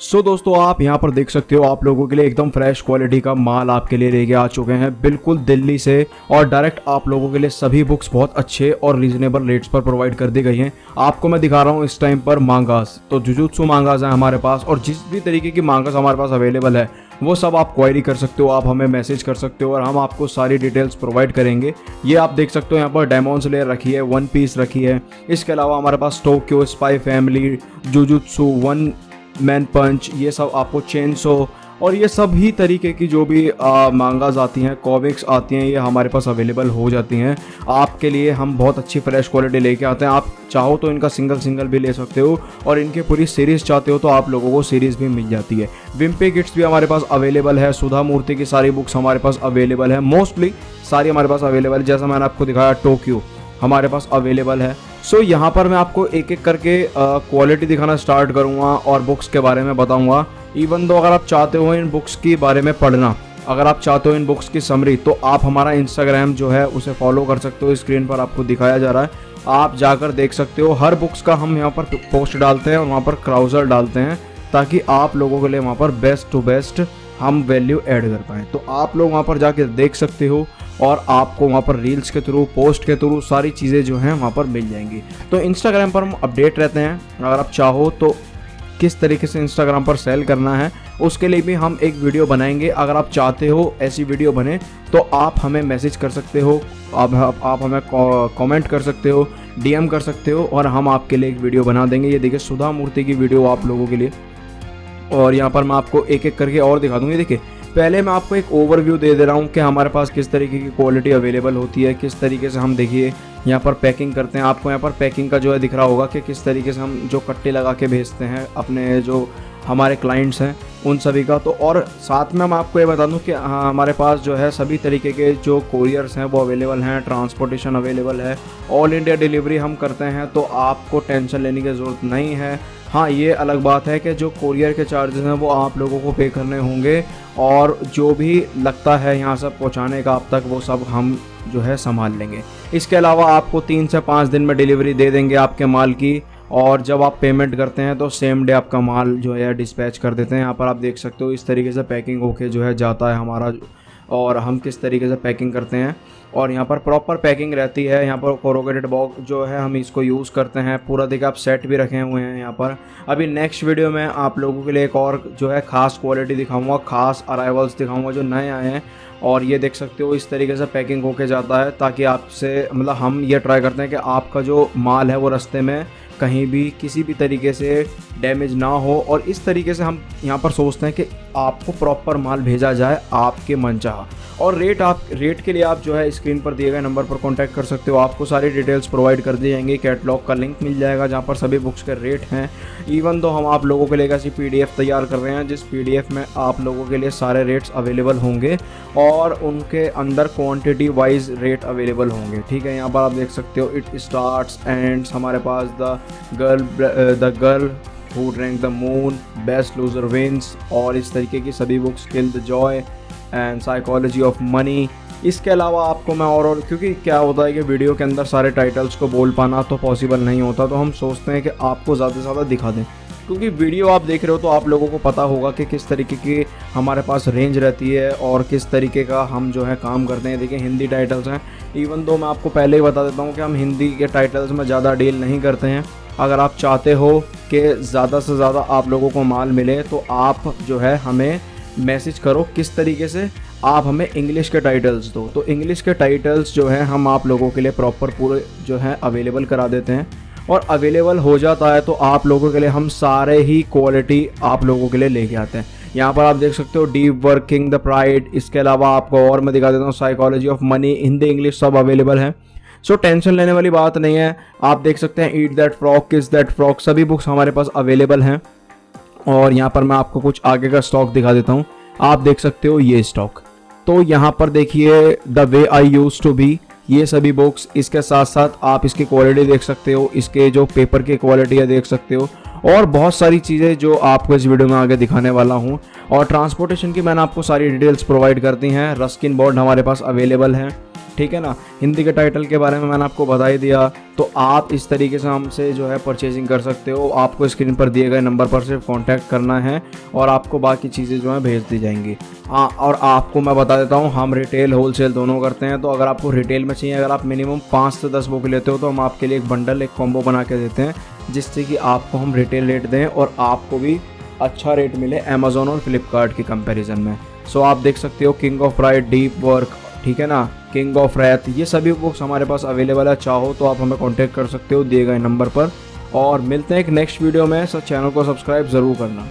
सो so, दोस्तों आप यहाँ पर देख सकते हो आप लोगों के लिए एकदम फ्रेश क्वालिटी का माल आपके लिए लेके आ चुके हैं। बिल्कुल दिल्ली से और डायरेक्ट आप लोगों के लिए सभी बुक्स बहुत अच्छे और रीजनेबल रेट्स पर प्रोवाइड कर दी गई हैं। आपको मैं दिखा रहा हूँ इस टाइम पर मांगास तो जुजुत्सु मांगास हैं हमारे पास और जिस भी तरीके की मांगास हमारे पास अवेलेबल है वो सब आप क्वायरी कर सकते हो आप हमें मैसेज कर सकते हो और हम आपको सारी डिटेल्स प्रोवाइड करेंगे। ये आप देख सकते हो यहाँ पर डेमोन्स लेयर रखी है वन पीस रखी है। इसके अलावा हमारे पास Tokyo spy family Jujutsu one man punch ये सब आपको चेन सो और ये सभी तरीके की जो भी मांगाज आती हैं कॉमिक्स आती हैं, ये हमारे पास अवेलेबल हो जाती हैं। आपके लिए हम बहुत अच्छी फ्रेश क्वालिटी लेके आते हैं। आप चाहो तो इनका सिंगल सिंगल भी ले सकते हो और इनके पूरी सीरीज़ चाहते हो तो आप लोगों को सीरीज़ भी मिल जाती है। विम्पे किट्स भी हमारे पास अवेलेबल है सुधा मूर्ति की सारी बुक्स हमारे पास अवेलेबल है। मोस्टली सारी हमारे पास अवेलेबल है। जैसा मैंने आपको दिखाया टोक्यो हमारे पास अवेलेबल है। सो so, यहाँ पर मैं आपको एक एक करके क्वालिटी दिखाना स्टार्ट करूँगा और बुक्स के बारे में बताऊँगा। इवन दो अगर आप चाहते हो इन बुक्स के बारे में पढ़ना अगर आप चाहते हो इन बुक्स की समरी तो आप हमारा इंस्टाग्राम जो है उसे फॉलो कर सकते हो। स्क्रीन पर आपको दिखाया जा रहा है। आप जाकर देख सकते हो हर बुक्स का हम यहाँ पर पोस्ट डालते हैं और वहाँ पर क्राउज़र डालते हैं ताकि आप लोगों के लिए वहाँ पर बेस्ट टू बेस्ट हम वैल्यू ऐड कर पाएँ। तो आप लोग वहाँ पर जाके देख सकते हो और आपको वहाँ पर रील्स के थ्रू पोस्ट के थ्रू सारी चीज़ें जो हैं वहाँ पर मिल जाएँगी। तो इंस्टाग्राम पर हम अपडेट रहते हैं। अगर आप चाहो तो किस तरीके से इंस्टाग्राम पर सेल करना है, उसके लिए भी हम एक वीडियो बनाएँगे। अगर आप चाहते हो ऐसी वीडियो बने तो आप हमें मैसेज कर सकते हो, आप आप हमें कमेंट कर सकते हो डीएम कर सकते हो और हम आपके लिए एक वीडियो बना देंगे। ये देखिए, सुधा मूर्ति की वीडियो आप लोगों के लिए। और यहाँ पर मैं आपको एक एक करके और दिखा दूँगी। देखिए पहले मैं आपको एक ओवरव्यू दे दे रहा हूँ कि हमारे पास किस तरीके की क्वालिटी अवेलेबल होती है, किस तरीके से हम देखिए, यहाँ पर पैकिंग करते हैं। आपको यहाँ पर पैकिंग का जो है दिख रहा होगा कि किस तरीके से हम जो कट्टे लगा के भेजते हैं, अपने जो हमारे क्लाइंट्स हैं, उन सभी का। तो और साथ में मैं आपको ये बता दूँ कि हाँ हमारे पास जो है सभी तरीके के जो कोरियर्स हैं, वो अवेलेबल हैं ट्रांसपोर्टेशन अवेलेबल है। ऑल इंडिया डिलीवरी हम करते हैं तो आपको टेंशन लेने की ज़रूरत नहीं है। हाँ ये अलग बात है कि जो कोरियर के चार्जेस हैं, वो आप लोगों को पे करने होंगे और जो भी लगता है यहाँ सब पहुँचाने का अब तक, वो सब हम जो है संभाल लेंगे। इसके अलावा आपको तीन से पाँच दिन में डिलीवरी दे देंगे आपके माल की और जब आप पेमेंट करते हैं तो सेम डे आपका माल जो है डिस्पैच कर देते हैं। यहाँ पर आप देख सकते हो, इस तरीके से पैकिंग होके जो है जाता है हमारा और हम किस तरीके से पैकिंग करते हैं। और यहाँ पर प्रॉपर पैकिंग रहती है। यहाँ पर कोरोगेटेड बॉक्स जो है, हम इसको यूज़ करते हैं। पूरा देखिए, आप सेट भी रखे हुए हैं यहाँ पर। अभी नेक्स्ट वीडियो में आप लोगों के लिए एक और जो है, ख़ास क्वालिटी दिखाऊँगा, ख़ास अराइवल्स दिखाऊँगा जो नए आए हैं। और ये देख सकते हो, इस तरीके से पैकिंग होके जाता है ताकि आपसे मतलब हम ये ट्राई करते हैं कि आपका जो माल है वो रास्ते में कहीं भी किसी भी तरीके से डैमेज ना हो और इस तरीके से हम यहाँ पर सोचते हैं कि आपको प्रॉपर माल भेजा जाए आपके मन चाह। और रेट आप रेट के लिए आप जो है स्क्रीन पर दिए गए नंबर पर कांटेक्ट कर सकते हो। आपको सारी डिटेल्स प्रोवाइड कर दी जाएँगी कैटलॉग का लिंक मिल जाएगा जहाँ पर सभी बुक्स के रेट हैं। इवन तो हम आप लोगों के लिए ऐसी पीडीएफ तैयार कर रहे हैं जिस पीडीएफ में आप लोगों के लिए सारे रेट्स अवेलेबल होंगे और उनके अंदर क्वान्टिटी वाइज रेट अवेलेबल होंगे। ठीक है, यहाँ पर आप देख सकते हो इट स्टार्ट एंड्स हमारे पास the girl the girl who drank the moon best loser wins और इस तरीके की सभी books kill the joy and psychology of money इसके अलावा आपको मैं और और, क्योंकि क्या होता है कि वीडियो के अंदर सारे टाइटल्स को बोल पाना तो पॉसिबल नहीं होता तो हम सोचते हैं कि आपको ज़्यादा से ज़्यादा दिखा दें। क्योंकि वीडियो आप देख रहे हो तो आप लोगों को पता होगा कि किस तरीके की हमारे पास रेंज रहती है और किस तरीके का हम जो है काम करते हैं। देखिए, हिंदी टाइटल्स हैं। इवन दो मैं आपको पहले ही बता देता हूँ कि हम हिंदी के टाइटल्स में ज़्यादा डील नहीं करते हैं। अगर आप चाहते हो कि ज़्यादा से ज़्यादा आप लोगों को माल मिले तो आप जो है हमें मैसेज करो किस तरीके से आप हमें इंग्लिश के टाइटल्स दो। तो इंग्लिश के टाइटल्स जो है, हम आप लोगों के लिए प्रॉपर पूरे जो है अवेलेबल करा देते हैं। और अवेलेबल हो जाता है तो आप लोगों के लिए हम सारे ही क्वालिटी आप लोगों के लिए लेके आते हैं। यहाँ पर आप देख सकते हो डीप वर्किंग द प्राइड इसके अलावा आपको और मैं दिखा देता हूँ psychology of money Hindi English सब अवेलेबल है। सो so, टेंशन लेने वाली बात नहीं है। आप देख सकते हैं eat that frog kiss that frog सभी बुक्स हमारे पास अवेलेबल हैं। और यहाँ पर मैं आपको कुछ आगे का स्टॉक दिखा देता हूँ। आप देख सकते हो ये स्टॉक तो यहाँ पर देखिए the way I used to be ये सभी बॉक्स इसके साथ साथ आप इसकी क्वालिटी देख सकते हो, इसके जो पेपर की क्वालिटी है देख सकते हो, और बहुत सारी चीज़ें जो आपको इस वीडियो में आगे दिखाने वाला हूँ। और ट्रांसपोर्टेशन की मैंने आपको सारी डिटेल्स प्रोवाइड कर दी हैं। रस्किन बोर्ड हमारे पास अवेलेबल है। ठीक है ना? हिंदी के टाइटल के बारे में मैंने आपको बता ही दिया। तो आप इस तरीके से हमसे जो है परचेजिंग कर सकते हो। आपको स्क्रीन पर दिए गए नंबर पर सिर्फ़ कॉन्टैक्ट करना है और आपको बाकी चीज़ें जो है भेज दी जाएँगी। हाँ और आपको मैं बता देता हूँ, हम रिटेल होलसेल दोनों करते हैं। तो अगर आपको रिटेल में चाहिए, अगर आप मिनिमम पाँच से दस बुक लेते हो तो हम आपके लिए एक बंडल एक कॉम्बो बना के देते हैं, जिससे कि आपको हम रिटेल रेट दें और आपको भी अच्छा रेट मिले अमेजोन और फ्लिपकार्ट के कंपैरिजन में। सो आप देख सकते हो king of pride deep work ठीक है ना? किंग ऑफ़ रैथ ये सभी बुक्स हमारे पास अवेलेबल है। चाहो तो आप हमें कॉन्टेक्ट कर सकते हो दिए गए नंबर पर। और मिलते हैं एक नेक्स्ट वीडियो में। सर चैनल को सब्सक्राइब ज़रूर करना।